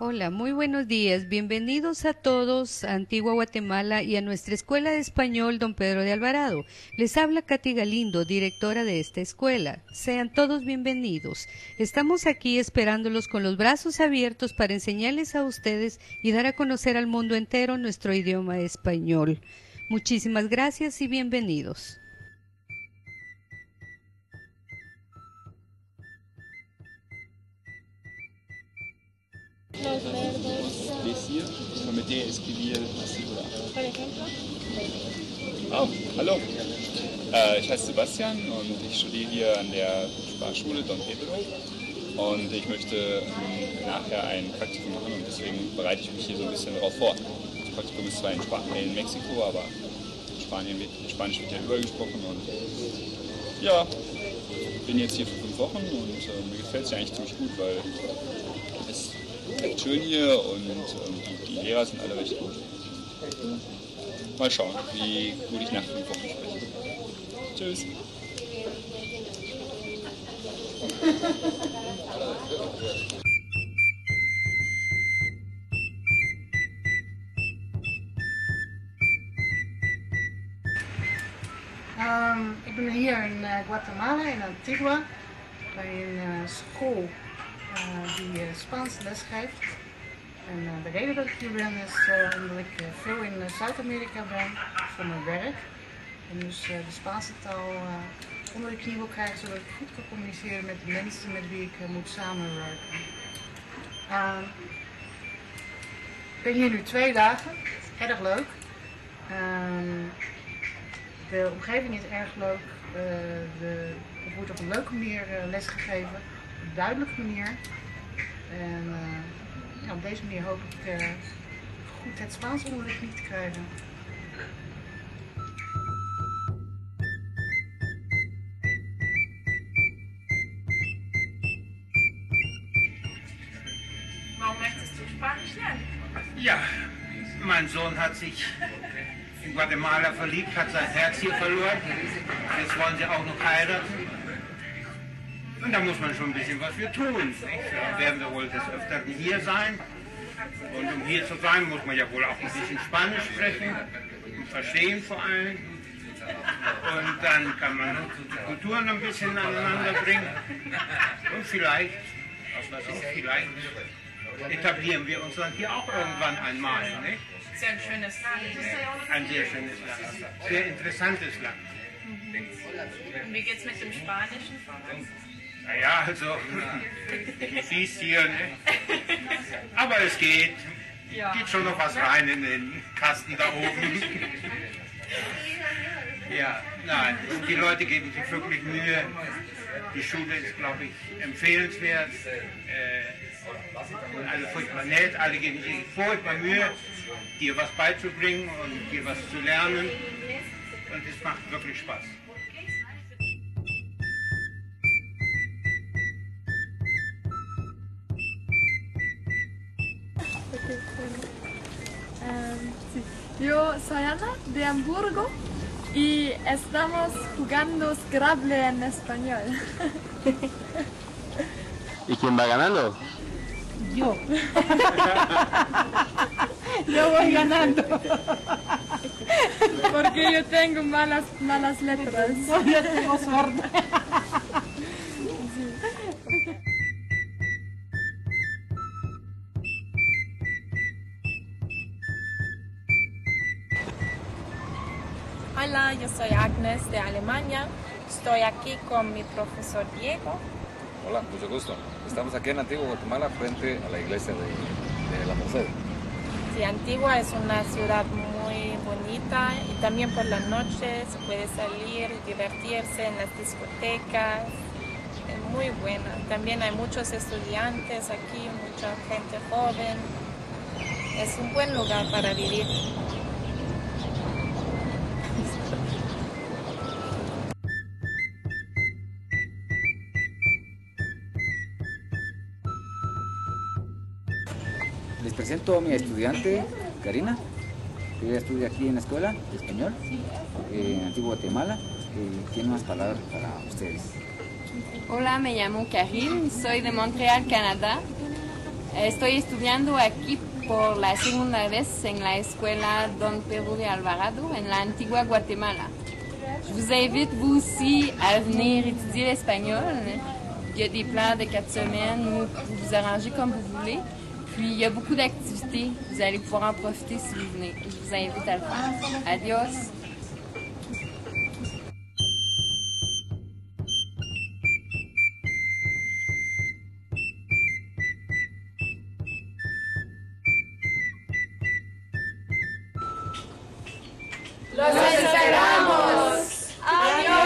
Hola, muy buenos días. Bienvenidos a todos a Antigua Guatemala y a nuestra Escuela de Español Don Pedro de Alvarado. Les habla Katy Galindo, directora de esta escuela. Sean todos bienvenidos. Estamos aquí esperándolos con los brazos abiertos para enseñarles a ustedes y dar a conocer al mundo entero nuestro idioma español. Muchísimas gracias y bienvenidos. Decir, escribir. Oh, hallo. Äh, ich heiße Sebastian und ich studiere hier an der Sprachschule Don Pedro. Und ich möchte ähm, nachher ein Praktikum machen und deswegen bereite ich mich hier so ein bisschen darauf vor. Das Praktikum ist zwar in, Span in Mexiko, aber in Spanien wird, Spanisch wird ja überall gesprochen und ja, bin jetzt hier für fünf Wochen und äh, mir gefällt es ja eigentlich ziemlich gut, weil recht schön hier und ähm, die, Lehrer sind alle recht gut. Mal schauen, wie gut ich nach fünf Wochen spreche. Tschüss. Ehm, ik ben hier in eh, Guatemala, in Antigua, een eh, school die eh, Spaanse les geeft. En eh, de reden dat ik hier ben is eh, omdat ik eh, veel in eh, Zuid-Amerika ben voor mijn werk. En dus eh, de Spaanse taal eh, onder de knie wil krijgen zodat ik goed kan communiceren met de mensen met wie ik eh, moet samenwerken. Ehm, ik ben hier nu twee dagen, erg leuk. Ehm, de omgeving is erg leuk. Eh, de, er wordt op een leuke manier eh, lesgegeven, een duidelijke manier. En eh, ja, op deze manier hoop ik eh, goed het Spaans onder de knie te krijgen. Warum möchtest du Spanisch lernen? Ja, mein Sohn hat sich in Guatemala verliebt, hat sein Herz hier verloren. Jetzt wollen sie auch noch heiraten. Und da muss man schon ein bisschen was für tun. Nicht? Da werden wir wohl des Öfteren hier sein. Und um hier zu sein, muss man ja wohl auch ein bisschen Spanisch sprechen und verstehen vor allem. Und dann kann man die Kulturen ein bisschen aneinander bringen. Und vielleicht, ich, vielleicht etablieren wir uns dann hier auch irgendwann einmal. Nicht? Ist ja ein schönes Land. Ein sehr schönes Land, sehr interessantes Land. Und wie geht's mit dem Spanischen? Naja, also, du siehst hier, ne? aber es geht. Ja. Geht schon noch was rein in den Kasten da oben. Ja, nein, die Leute geben sich wirklich Mühe. Die Schule ist, glaube ich, empfehlenswert. Äh, alle furchtbar nett, alle geben sich furchtbar Mühe, dir was beizubringen und dir was zu lernen. Und es macht wirklich Spaß. Em, sí. Yo soy Ana de Hamburgo y estamos jugando Scrabble en español. ¿Y quién va ganando? Yo. Yo voy ganando. Porque yo tengo malas, malas letras. Yo tengo suerte. Hola, yo soy Agnes de Alemania. Estoy aquí con mi profesor Diego. Hola, mucho gusto. Estamos aquí en Antigua Guatemala frente a la iglesia de, de la Merced. Sí, Antigua es una ciudad muy bonita y también por la noche se puede salir, divertirse en las discotecas. Es muy buena. También hay muchos estudiantes aquí, mucha gente joven. Es un buen lugar para vivir. Presento a mi estudiante, Karina, que estudia aquí en la escuela de español, eh, en Antigua Guatemala, y tiene unas palabras para ustedes. Hola, me llamo Karim, soy de Montreal, Canadá Estoy estudiando aquí por la segunda vez en la escuela Don Pedro de Alvarado, en la antigua Guatemala. Je vous invite, vous aussi, à venir étudier l'espagnol. Il y a des plans de quatre semaines où vous vous arrangez comme vous voulez. Puis il y a beaucoup d'activités. Vous allez pouvoir en profiter si vous venez. Je vous invite à le faire. Adios! ¡Los esperamos! ¡Adiós!